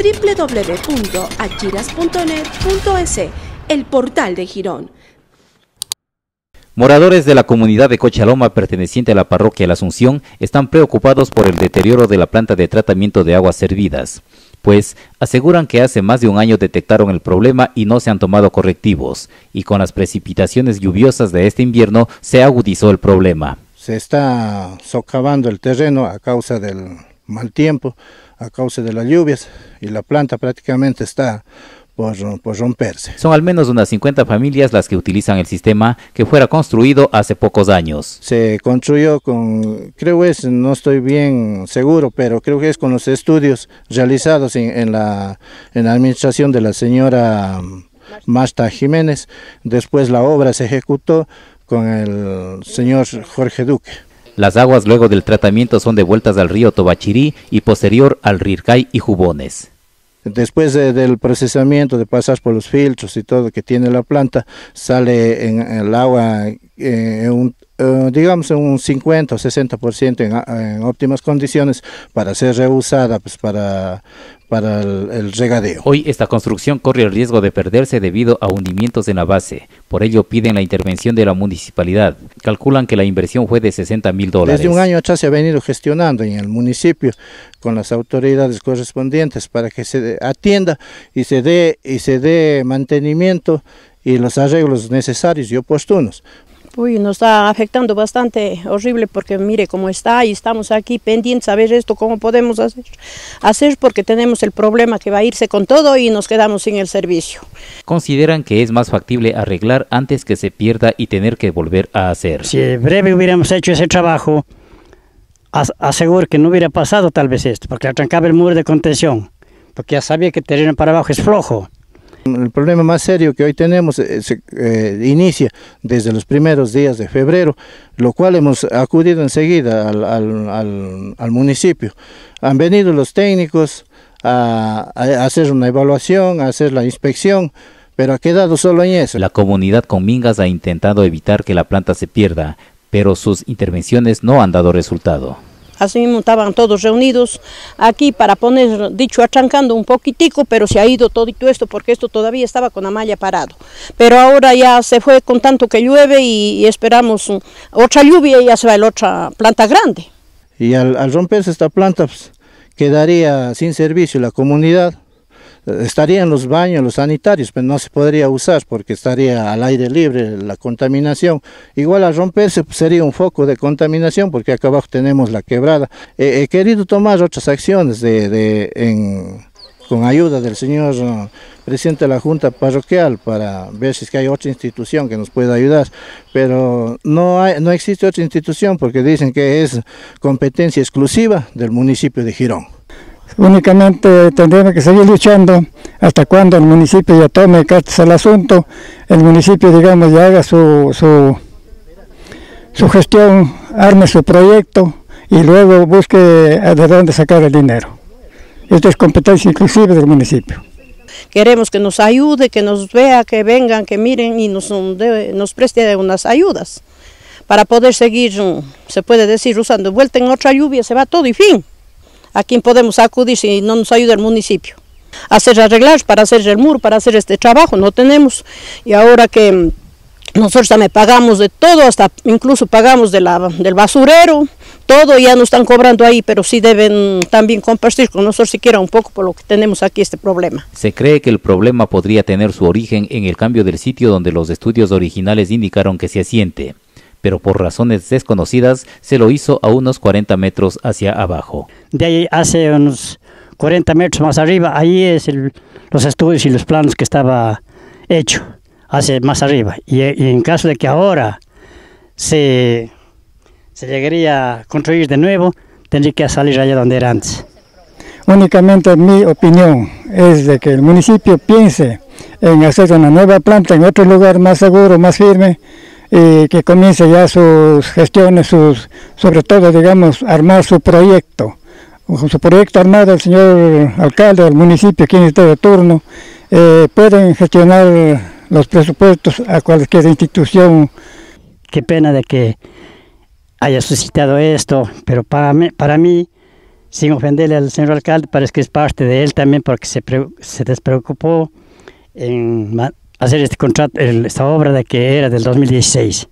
www.achiras.net.es, el portal de Girón. Moradores de la comunidad de Cochaloma perteneciente a la parroquia La Asunción están preocupados por el deterioro de la planta de tratamiento de aguas servidas, pues aseguran que hace más de un año detectaron el problema y no se han tomado correctivos, y con las precipitaciones lluviosas de este invierno se agudizó el problema. Se está socavando el terreno a causa del mal tiempo, a causa de las lluvias, y la planta prácticamente está por, romperse. Son al menos unas 50 familias las que utilizan el sistema que fuera construido hace pocos años. Se construyó con, creo es, no estoy bien seguro, pero creo que es con los estudios realizados en, la, en la administración de la señora Masta Jiménez. Después la obra se ejecutó con el señor Jorge Duque. Las aguas luego del tratamiento son devueltas al río Tobachirí y posterior al Rircay y Jubones. Después del procesamiento, de pasar por los filtros y todo que tiene la planta, sale en, el agua eh, un, eh, digamos un 50 o 60% en, en óptimas condiciones para ser reusada pues, para, para el, regadeo. Hoy esta construcción corre el riesgo de perderse debido a hundimientos en la base. Por ello piden la intervención de la municipalidad. Calculan que la inversión fue de 60 mil dólares. Desde un año atrás se ha venido gestionando en el municipio con las autoridades correspondientes para que se atienda y se dé, y se dé mantenimiento y los arreglos necesarios y oportunos. Uy, nos está afectando bastante horrible porque mire cómo está y estamos aquí pendientes a ver esto, cómo podemos hacer, hacer porque tenemos el problema que va a irse con todo y nos quedamos sin el servicio. Consideran que es más factible arreglar antes que se pierda y tener que volver a hacer. Si breve hubiéramos hecho ese trabajo, aseguro que no hubiera pasado tal vez esto, porque atrancaba el muro de contención, porque ya sabía que el terreno para abajo es flojo. El problema más serio que hoy tenemos eh, eh, inicia desde los primeros días de febrero, lo cual hemos acudido enseguida al, municipio. Han venido los técnicos a, hacer una evaluación, a hacer la inspección, pero ha quedado solo en eso. La comunidad con Mingas ha intentado evitar que la planta se pierda, pero sus intervenciones no han dado resultado. Así mismo estaban todos reunidos aquí para poner, dicho, atrancando un poquitico, pero se ha ido todo esto porque esto todavía estaba con la malla parado. Pero ahora ya se fue con tanto que llueve y, esperamos otra lluvia y ya se va la otra planta grande. Y al, al romperse esta planta pues, quedaría sin servicio la comunidad estarían los baños, los sanitarios, pero no se podría usar porque estaría al aire libre la contaminación. Igual al romperse pues, sería un foco de contaminación porque acá abajo tenemos la quebrada. he querido tomar otras acciones de, con ayuda del señor uh, presidente de la Junta Parroquial para ver si es que hay otra institución que nos pueda ayudar, pero no, hay, no existe otra institución porque dicen que es competencia exclusiva del municipio de Girón. Únicamente tendremos que seguir luchando hasta cuando el municipio ya tome cartas al asunto, el municipio, digamos, ya haga su, su, gestión, arme su proyecto y luego busque de dónde sacar el dinero. Esto es competencia inclusive del municipio. Queremos que nos ayude, que nos vea, que vengan, que miren y nos, nos preste unas ayudas para poder seguir, se puede decir, usando. Vuelta en otra lluvia, se va todo y fin a quién podemos acudir si no nos ayuda el municipio. Hacer arreglar para hacer el muro, para hacer este trabajo, no tenemos. Y ahora que mm, nosotros también pagamos de todo, hasta incluso pagamos de la, del basurero, todo ya nos están cobrando ahí, pero sí deben también compartir con nosotros siquiera un poco por lo que tenemos aquí este problema. Se cree que el problema podría tener su origen en el cambio del sitio donde los estudios originales indicaron que se asiente pero por razones desconocidas se lo hizo a unos 40 metros hacia abajo. De ahí hace unos 40 metros más arriba, ahí es los estudios y los planos que estaba hecho, hace más arriba. Y, en caso de que ahora se, se llegaría a construir de nuevo, tendría que salir allá donde era antes. Únicamente mi opinión es de que el municipio piense en hacer una nueva planta en otro lugar más seguro, más firme, y que comience ya sus gestiones, sus, sobre todo, digamos, armar su proyecto. Su proyecto armado, el señor alcalde del municipio, quien esté de turno, eh, pueden gestionar los presupuestos a cualquier institución. Qué pena de que haya suscitado esto, pero para mí, para mí sin ofenderle al señor alcalde, parece que es parte de él también porque se, se despreocupó en hacer este contrato, esta obra de que era del 2016.